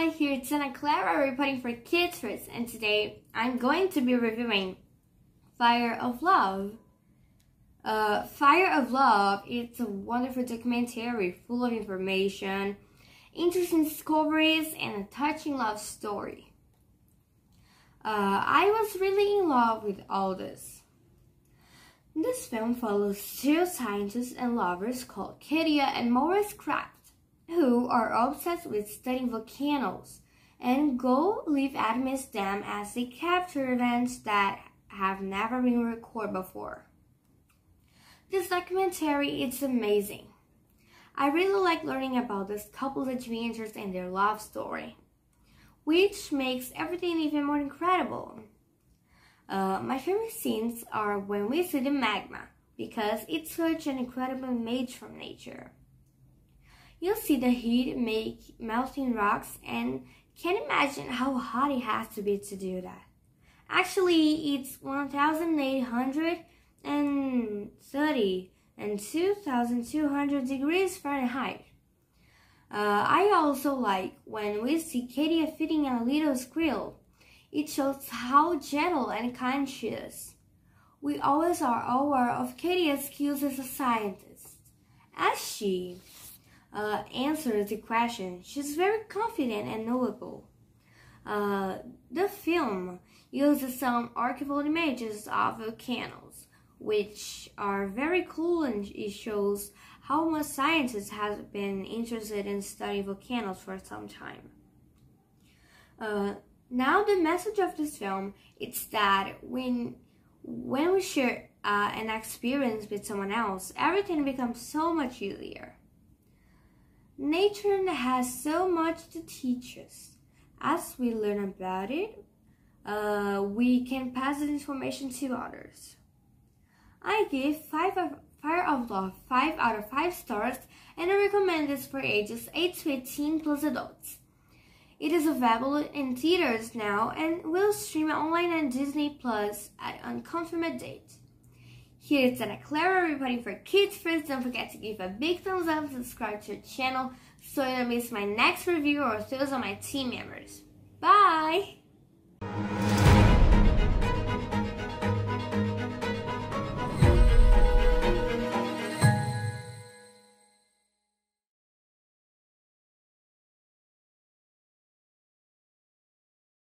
Hi, here's Anna Clara reporting for Kids First, and today I'm going to be reviewing Fire of Love. Uh, Fire of Love is a wonderful documentary full of information, interesting discoveries, and a touching love story. Uh, I was really in love with all this. This film follows two scientists and lovers called Katia and Maurice Krafft who are obsessed with studying volcanoes and go at Miss Dam as they capture events that have never been recorded before. This documentary is amazing. I really like learning about this couple's adventures and their love story, which makes everything even more incredible. Uh, my favorite scenes are when we see the magma, because it's such an incredible image from nature. You'll see the heat make melting rocks and can't imagine how hot it has to be to do that. Actually, it's 1,830 and 2,200 degrees Fahrenheit. Uh, I also like when we see Katia feeding a little squirrel. It shows how gentle and kind she is. We always are aware of Katia's skills as a scientist, as she uh, answers the question. She's very confident and knowable. Uh, the film uses some archival images of volcanoes, which are very cool and it shows how much scientists have been interested in studying volcanoes for some time. Uh, now the message of this film is that when when we share uh, an experience with someone else, everything becomes so much easier. Nature has so much to teach us. As we learn about it, uh, we can pass this information to others. I give five of, Fire of Love 5 out of 5 stars and I recommend this for ages 8 to 18 plus adults. It is available in theaters now and will stream online on Disney Plus at an unconfirmed date. Here's Anna Clara reporting for Kids First. Don't forget to give a big thumbs up and subscribe to our channel so you don't miss my next review or those of my team members. Bye!